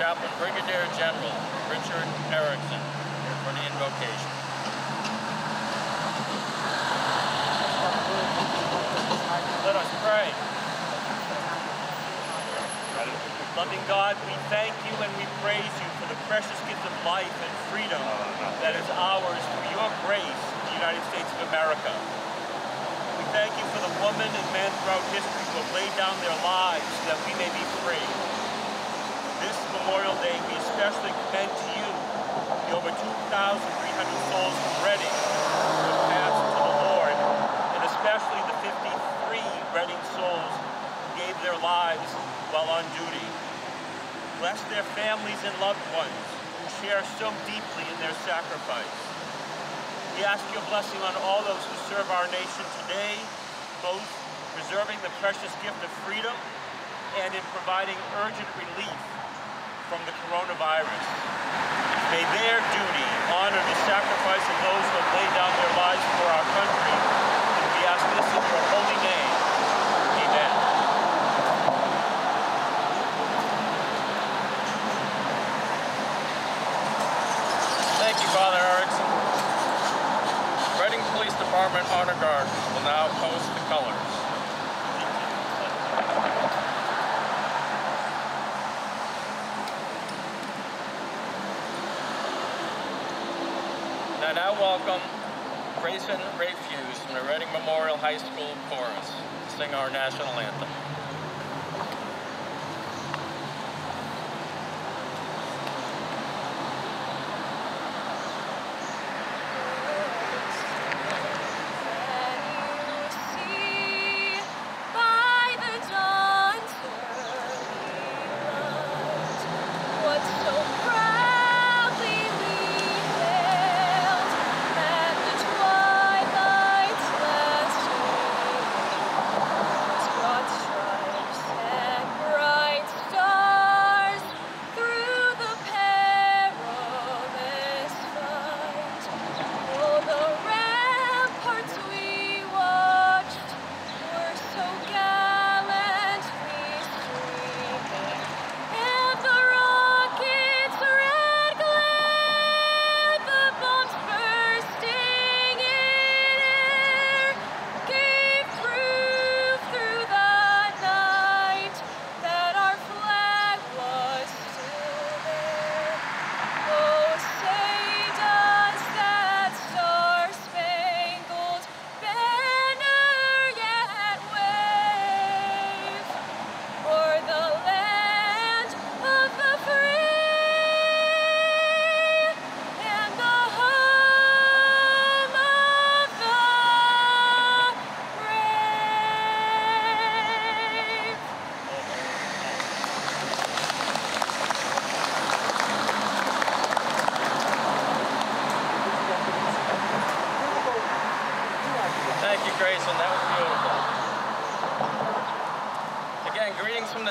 Chaplain Brigadier General Richard Erickson for the invocation. Let us pray. Loving God, we thank you and we praise you for the precious gift of life and freedom that is ours through your grace in the United States of America. We thank you for the women and men throughout history who have laid down their lives so that we may be free. Memorial Day, we especially commend to you the over 2,300 souls from Reading who have passed to the Lord, and especially the 53 Reading souls who gave their lives while on duty. Bless their families and loved ones who share so deeply in their sacrifice. We ask your blessing on all those who serve our nation today, both preserving the precious gift of freedom and in providing urgent relief from the coronavirus. May their duty honor the sacrifice of those who have laid down their lives for our country. And we ask this in your holy name. Amen. Thank you, Father Erickson. Reading Police Department Honor Guard will now post the colors. And I now welcome Grayson Dreyfus from the Reading Memorial High School Chorus to sing our national anthem.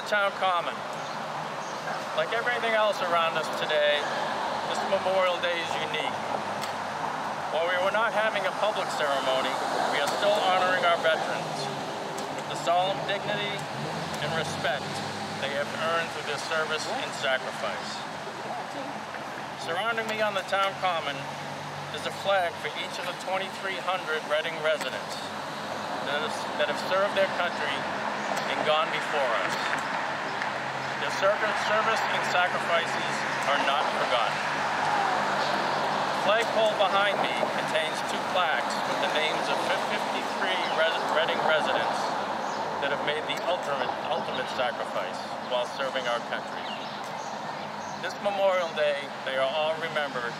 Town common. Like everything else around us today, this Memorial Day is unique. While we were not having a public ceremony, we are still honoring our veterans with the solemn dignity and respect they have earned through their service and sacrifice. Surrounding me on the town common is a flag for each of the 2,300 Reading residents that have, served their country and gone before us. Their service, and sacrifices are not forgotten. The flagpole behind me contains two plaques with the names of 53 res- Reading residents that have made the ultimate, ultimate sacrifice while serving our country. This Memorial Day, they are all remembered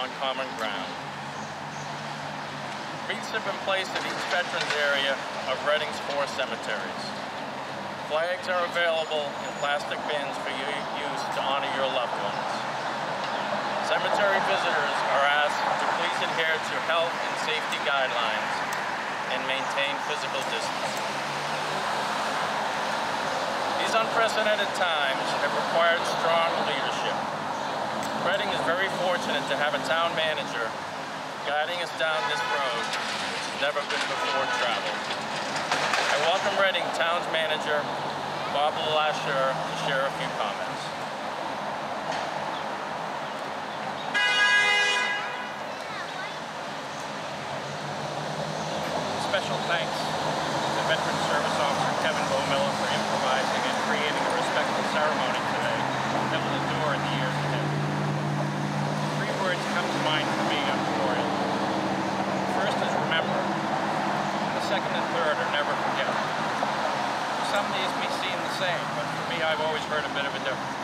on common ground. Wreaths have been placed at each veterans area of Reading's four cemeteries. Flags are available in plastic bins for your use to honor your loved ones. Cemetery visitors are asked to please adhere to health and safety guidelines and maintain physical distance. These unprecedented times have required strong leadership. Reading is very fortunate fortunate to have a town manager guiding us down this road which has never been before traveled. Welcome Reading Town's Manager, Bob LeLacheur, to share a few comments. Special thanks to Veteran Service Officer Kevin Bohmiller for improvising and creating a respectful ceremony today that will endure in the years ahead. Three words come to mind for me on Memorial. The first is remember, and the second and third are never forget. Some days may seem the same, but for me I've always heard a bit of a difference.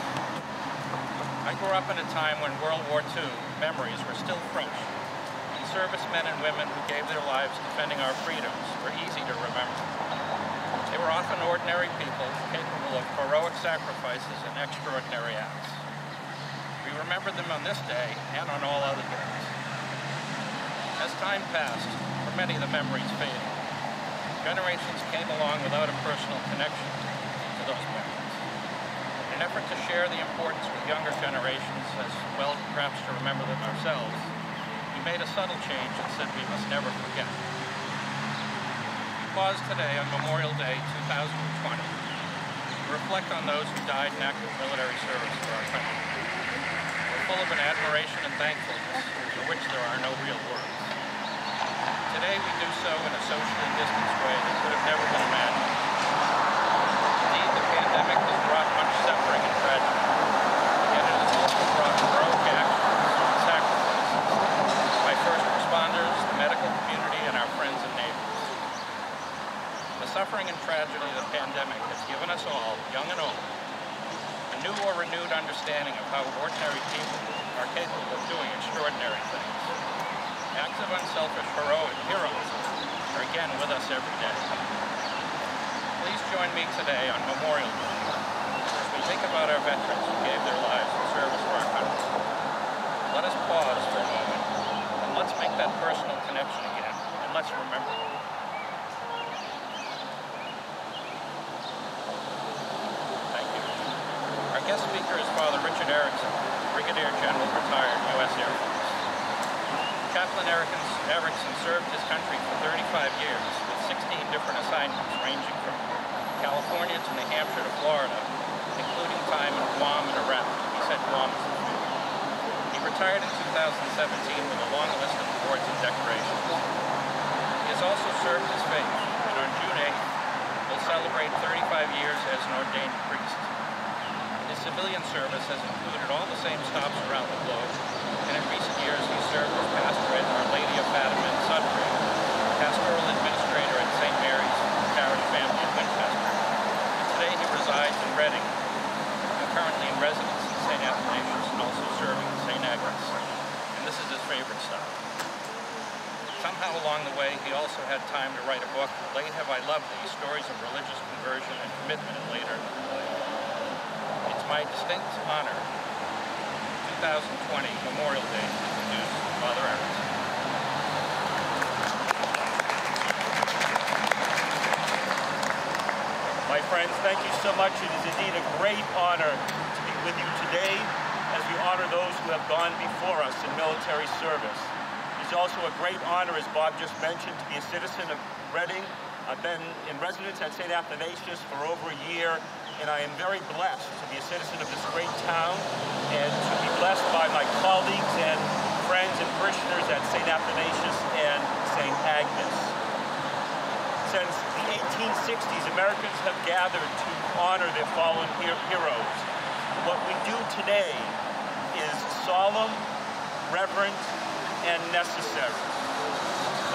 I grew up in a time when World War II memories were still fresh servicemen and women who gave their lives defending our freedoms were easy to remember. They were often ordinary people capable of heroic sacrifices and extraordinary acts. We remember them on this day and on all other days. As time passed, for many the memories faded. Generations came along without a personal connection to those memories. In an effort to share the importance with younger generations, as well perhaps to remember them ourselves, we made a subtle change and said we must never forget. We pause today on Memorial Day 2020 to reflect on those who died in active military service for our country. We're full of an admiration and thankfulness for which there are no real words. Today we do so in a socially distanced way that could have never been imagined. Indeed, the pandemic has brought much suffering and tragedy, yet it has also brought heroic action first responders, the medical community, and our friends and neighbors. The suffering and tragedy of the pandemic has given us all, young and old, a new or renewed understanding of how ordinary people are capable of doing extraordinary things. Acts of unselfish heroic heroism are again with us every day. Please join me today on Memorial Day as we think about our veterans who gave their lives in service for our country. Let us pause for a moment and let's make that personal connection again, and let's remember. Thank you. Our guest speaker is Father Richard Erickson, Brigadier General, retired U.S. Air Force. Chaplain Erickson served his country for 35 years with 16 different assignments ranging from California to New Hampshire to Florida, including time in Guam and Iraq. He said Guam is retired in 2017 with a long list of awards and decorations. He has also served his faith, and on June 8th will celebrate 35 years as an ordained priest. His civilian service has included all the same stops around the globe, and in recent years he served as pastor at Our Lady of Fatima in Sudbury, pastoral administrator at St. Mary's Parish Family in Winchester. And today he resides in Reading, and currently in residence in St. Athanasius, and also serving and this is his favorite stop. Somehow along the way, he also had time to write a book, Late Have I Loved Thee, Stories of Religious Conversion and Commitment in Later Life. It's my distinct honor, 2020 Memorial Day, to introduce Father Erickson. My friends, thank you so much. It is indeed a great honor to be with you today as we honor those who have gone before us in military service. It's also a great honor, as Bob just mentioned, to be a citizen of Reading. I've been in residence at St. Athanasius for over a year, and I am very blessed to be a citizen of this great town and to be blessed by my colleagues and friends and parishioners at St. Athanasius and St. Agnes. Since the 1860s, Americans have gathered to honor their fallen heroes. What we do today is solemn, reverent, and necessary.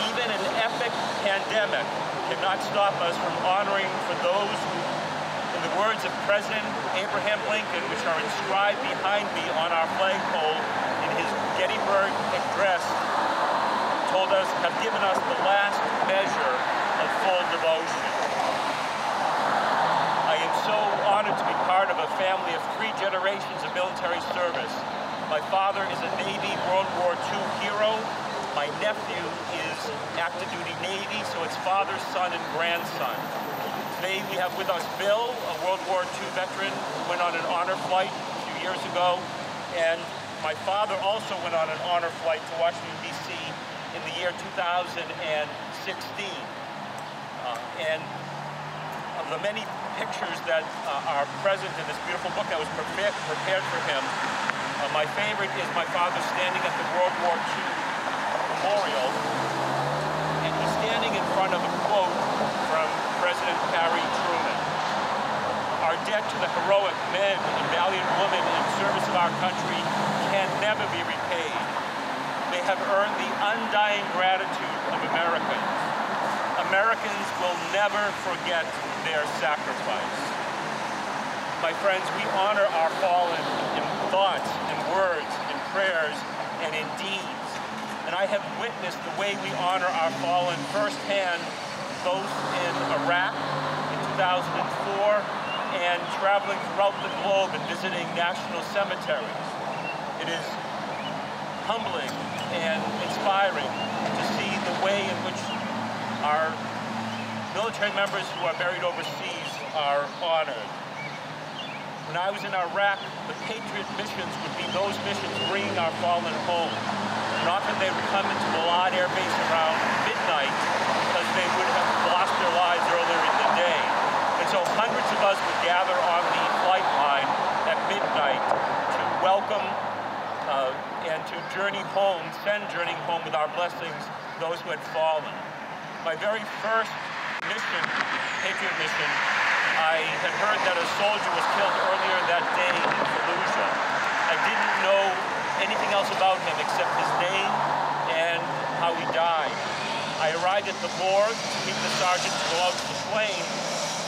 Even an epic pandemic cannot stop us from honoring for those who, in the words of President Abraham Lincoln, which are inscribed behind me on our flagpole in his Gettysburg address, told us, have given us the last measure of full devotion. I am so honored to be part of a family of three generations of military service my father is a Navy World War II hero. My nephew is active duty Navy, so it's father, son, and grandson. Today we have with us Bill, a World War II veteran who went on an honor flight a few years ago. And my father also went on an honor flight to Washington, D.C. in the year 2016. And of the many pictures that uh, are present in this beautiful book that was prepared, prepared for him, uh, my favorite is my father standing at the World War II memorial, and he's standing in front of a quote from President Harry Truman. Our debt to the heroic men and valiant women in service of our country can never be repaid. They have earned the undying gratitude of Americans. Americans will never forget their sacrifice. My friends, we honor our fallen in thoughts, in words, in prayers, and in deeds. And I have witnessed the way we honor our fallen firsthand, both in Iraq in 2004 and traveling throughout the globe and visiting national cemeteries. It is humbling and inspiring to see the way in which our military members who are buried overseas are honored. When I was in Iraq, the Patriot missions would be those missions bringing our fallen home. And often they would come into Balad Air Base around midnight because they would have lost their lives earlier in the day. And so hundreds of us would gather on the flight line at midnight to welcome uh, and to journey home, send journeying home with our blessings those who had fallen. My very first mission, Patriot mission, I had heard that a soldier was killed earlier that day in Fallujah. I didn't know anything else about him except his name and how he died. I arrived at the morgue to meet the sergeant to go out to the plane,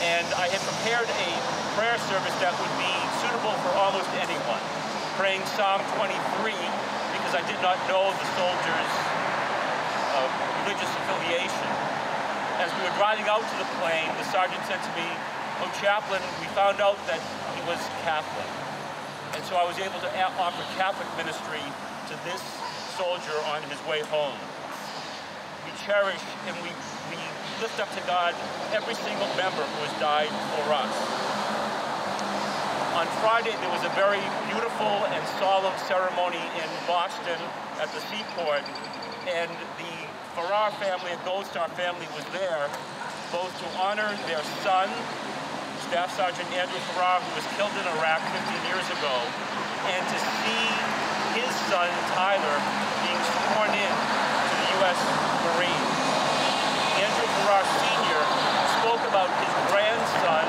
and I had prepared a prayer service that would be suitable for almost anyone, praying Psalm 23 because I did not know the soldier's religious affiliation. As we were driving out to the plane, the sergeant said to me, oh, chaplain, we found out that he was Catholic. And so I was able to offer Catholic ministry to this soldier on his way home. We cherish and we, we lift up to God every single member who has died for us. On Friday, there was a very beautiful and solemn ceremony in Boston at the seaport, and the Farrar family and Gold Star family was there, both to honor their son, Staff Sergeant Andrew Farrar, who was killed in Iraq 15 years ago, and to see his son, Tyler, being sworn in to the U.S. Marines. Andrew Farrar Sr. spoke about his grandson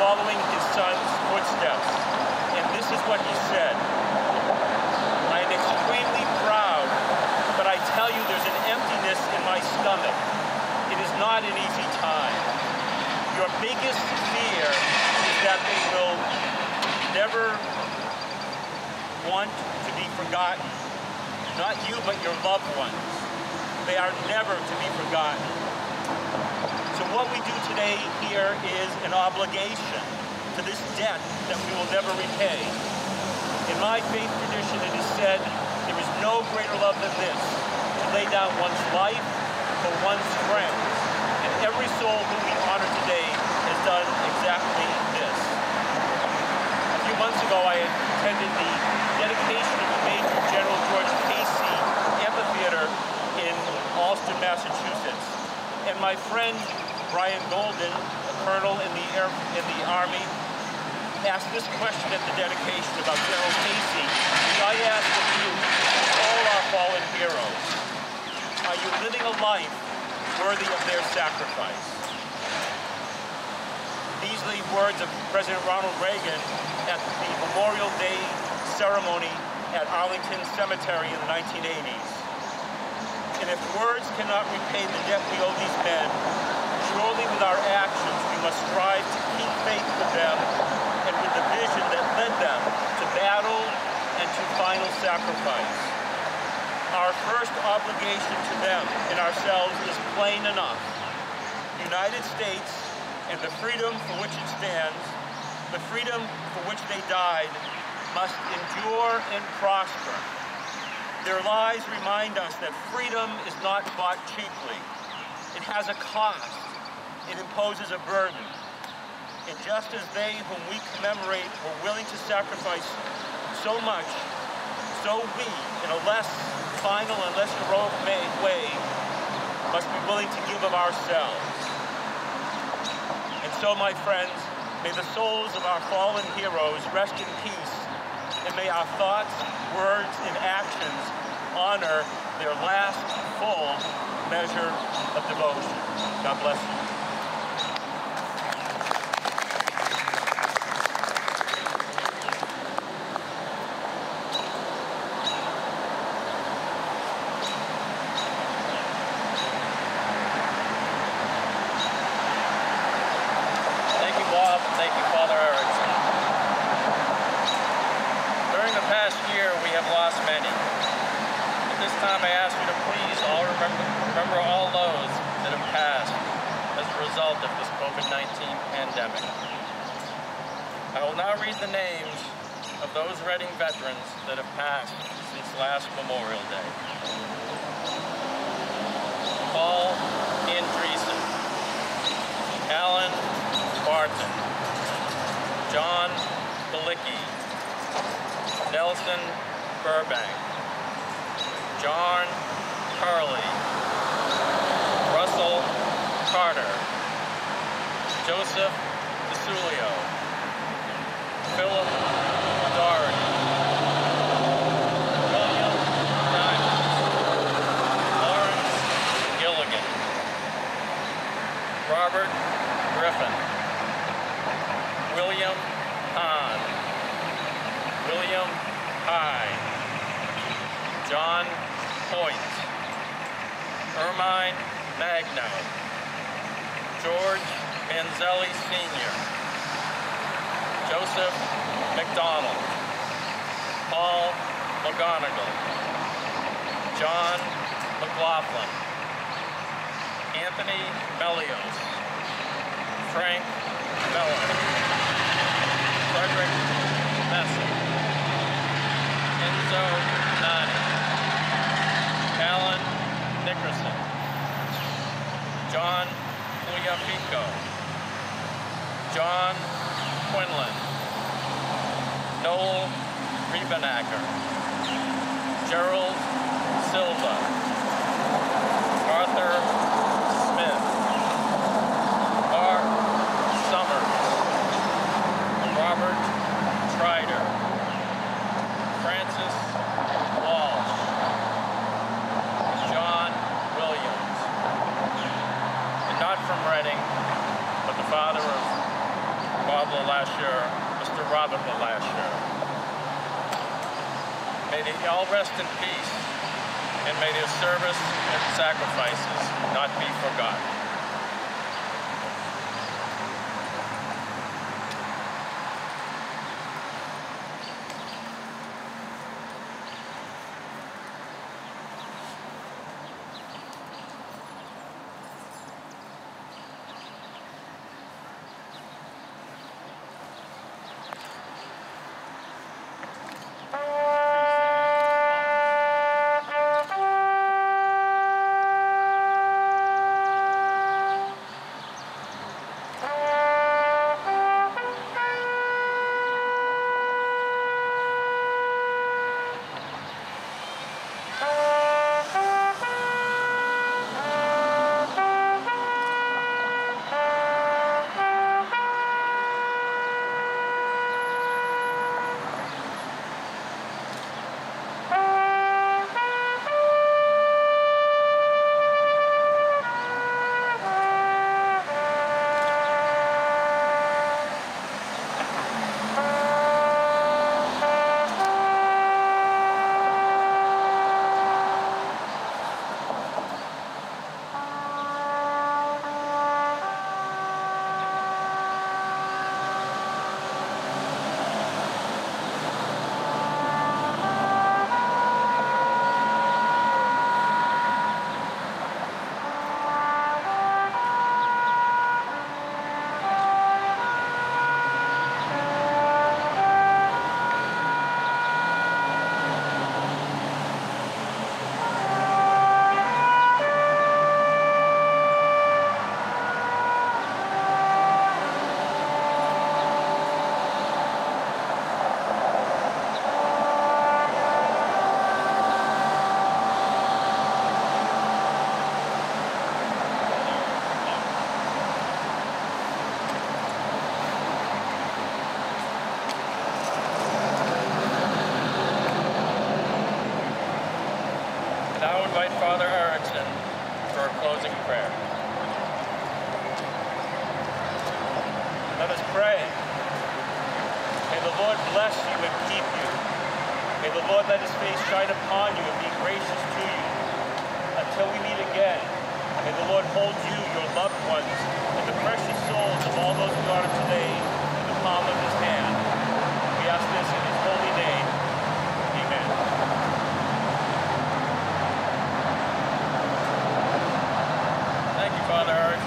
following his son's footsteps. And this is what he said. I am extremely proud, but I tell you there's an emptiness in my stomach. It is not an easy time. Your biggest fear is that they will never want to be forgotten. Not you, but your loved ones. They are never to be forgotten. So what we do today here is an obligation to this debt that we will never repay. In my faith tradition, it is said, there is no greater love than this, to lay down one's life for one's friends. And every soul who we honor today has done exactly this. A few months ago, I attended the dedication of Major General George Casey Amphitheater in Allston, Massachusetts. And my friend Brian Golden, a colonel in the Air in the Army, asked this question at the dedication about General Casey. And I ask of you, all our fallen heroes, are you living a life worthy of their sacrifice? These are the words of President Ronald Reagan at the Memorial Day ceremony at Arlington Cemetery in the 1980s. And if words cannot repay the debt we owe these men, surely with our actions we must strive to keep faith with them and with the vision that led them to battle and to final sacrifice. Our first obligation to them and ourselves is plain enough. The United States and the freedom for which it stands, the freedom for which they died, must endure and prosper. Their lives remind us that freedom is not bought cheaply. It has a cost. It imposes a burden. And just as they whom we commemorate were willing to sacrifice so much, so we, in a less final and less heroic way, must be willing to give of ourselves. And so, my friends, may the souls of our fallen heroes rest in peace, and may our thoughts, words, and actions honor their last full measure of devotion. God bless you. Thank you, Bob. Thank you, Father Erickson. During the past year, we have lost many. At this time, I ask you to please all remember, all those that have passed as a result of this COVID-19 pandemic. I will now read the names of those Reading veterans that have passed since last Memorial Day. Paul Andreessen, Alan Barton, John Balicki, Nelson Burbank, John Carley, Russell Carter, Joseph Quinlan, Noel Riebenacker, Gerald Silva, Arthur Smith, Mark Summers, Robert Strider, Francis Walsh, John Williams, and not from Reading, but the father of Bob LeLacheur, Mr. Robert LeLacheur. May they all rest in peace, and may their service and sacrifices not be forgotten. Pray. May the Lord bless you and keep you. May the Lord let his face shine upon you and be gracious to you. Until we meet again, may the Lord hold you, your loved ones, and the precious souls of all those we honor today in the palm of his hand. We ask this in his holy name. Amen. Thank you, Father Eric.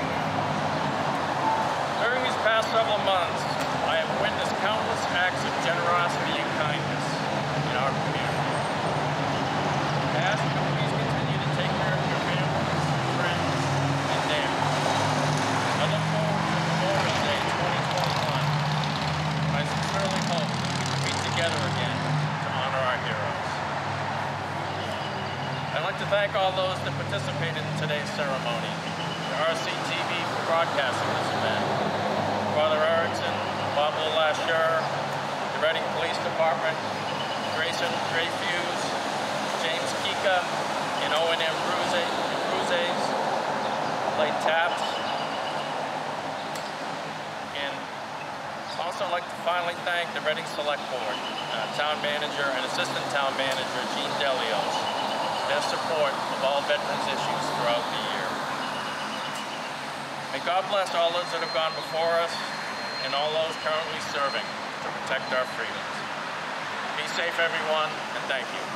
During these past several months, I have witnessed countless acts of generosity and kindness in our community. I ask you please continue to take care of your families, friends, and neighbors. I look forward to Memorial Day 2021. I sincerely hope we can be together again to honor our heroes. I'd like to thank all those that participated in today's ceremony, the RCTV for broadcasting this event, Father Erickson, Bob LeLacheur, the Reading Police Department, Grayson Dreyfus, James Kika, and Owen Ambruzes, Blake Taps, and also I'd like to finally thank the Reading Select Board, uh, Town Manager and Assistant Town Manager Jean Delios, their support of all veterans issues throughout the year. God bless all those that have gone before us and all those currently serving to protect our freedoms. Be safe, everyone, and thank you.